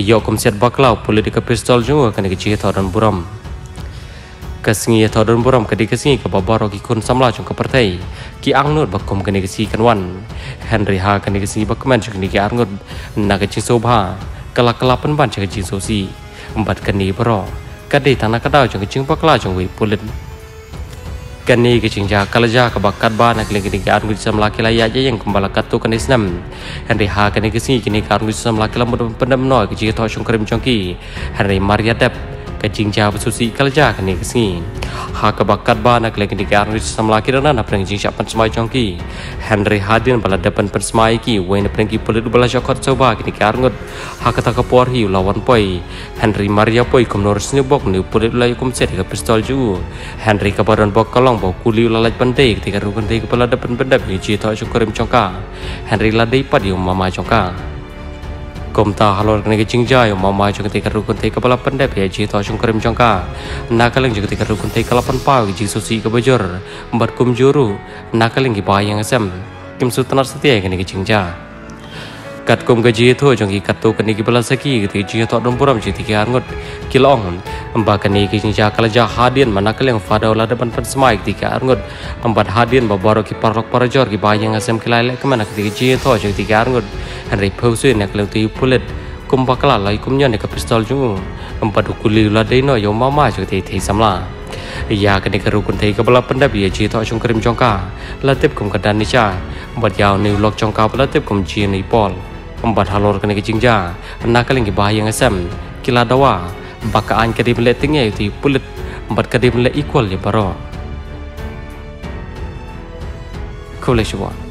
yo kom set baklau politika pistol junga kan ke chi thodan buram. Kasingi thodan buram kadi kasingi ka babaro ki kun samla chung ka partai ki angnut bakom kan ke si kan wan. Henry ha kan ke si bakman chung ni ki arngut na ka chi sobha kala kala pen ban chi chi so si. Empat kan ni bro. Kadi tanah kadau chung chung bakla chung wi polit kani ke cingja kalaja ke bakat ba nak lagi ni kan gudisam laki la ya yang kembala katu kan isnam henry ha kani ke sini kini kan gudisam laki la mudah pendam no ke jika toh syungkrim chongki. Henry maria dep ke cingja besusi kalaja kani ke sini. Ha ke bakat ba nak ni kan gudisam laki la na perang cingja pan semai chongki henry hadin bala depan pan semai ki wain perang ki polit bala coba kini kan gud ha kata ke por hi lawan poi. Henry maria poi kom norus ni polit la yukum set ke pistol ju. Henry kabaran bok kalong bok kuli lalaj pandai ketika rukun tei kepala depan pendap ni ji tau syukurim chongka henry ladai pad yung mama chongka kom ta halor kene kicing jai mama chung ketika rukun tei kepala pendap ya ji tau syukurim chongka nakaling juga ketika rukun tei kalapan pau ji susi ke bajor embat kum juru nakaling ki bayang asam kim sutanar setia kene kicing jai kat kum gaji itu jong ki katu kani ki bala saki ki ji to dom puram ji ki angot kilong amba kani ki ja kala ja hadin mana kaleng fada ola depan pan semai ki angot ambat hadin ba baro ki parok parajor ki bayang asem kilale ke mana ki ji to jong ki angot henry pausu ne kaleng ti pulet kum bakala lai kum nyan ka pistol jung ambat kuli la. Dei no yo mama jo ti ti samla ya kani ka rukun thei ka bala pandap ye ji to chung krim jong ka la tip kum ka dan ni cha bat yaw ni lok jong ka bala tip kum ji ni pol empat halor kena kecing ja nak kaling ki bahaya ngasam kila dawa baka an kadi mele tingnya itu pulit empat kadi mele equal ya baro kau leh